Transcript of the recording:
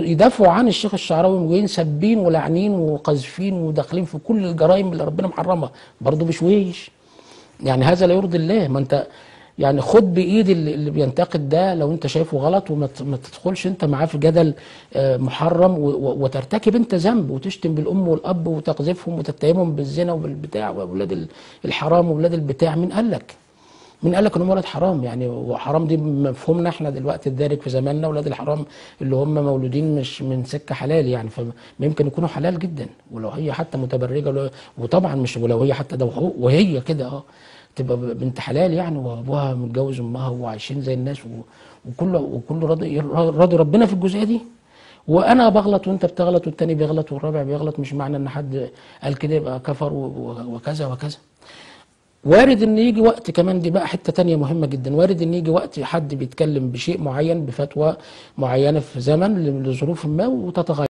يدافعوا عن الشيخ الشعراوي وجايين سابين ولاعنين وقاذفين وداخلين في كل الجرائم اللي ربنا محرمها. برضه مش ويش يعني هذا لا يرضي الله. ما انت يعني خد بإيد اللي بينتقد ده لو انت شايفه غلط وما تدخلش انت معاه في جدل آه، محرم وترتكب انت ذنب وتشتم بالأم والأب وتقذفهم وتتهمهم بالزنا وبالبتاع وأولاد ال- الحرام وأولاد البتاع. مين قال لك؟ مين قال لك انهم ولد حرام يعني وحرام دي مفهومنا إحنا دلوقتي الدارج في زماننا ولاد الحرام اللي هم مولودين مش من سكة حلال يعني فممكن يكونوا حلال جدا ولو هي حتى متبرجة وطبعا مش ولو هي حتى ده وهي كده آه تبقى بنت حلال يعني وأبوها متجوز أمها وعايشين زي الناس و- وكل وكل راضي راضي ربنا في الجزئية دي. وأنا بغلط وأنت بتغلط والتاني بيغلط والرابع بيغلط مش معنى إن حد قال كده يبقى كفر وكذا وكذا. وارد إن يجي وقت كمان دي بقى حتة تانية مهمة جدا. وارد إن يجي وقت حد بيتكلم بشيء معين بفتوى معينة في زمن لظروف ما وتتغير.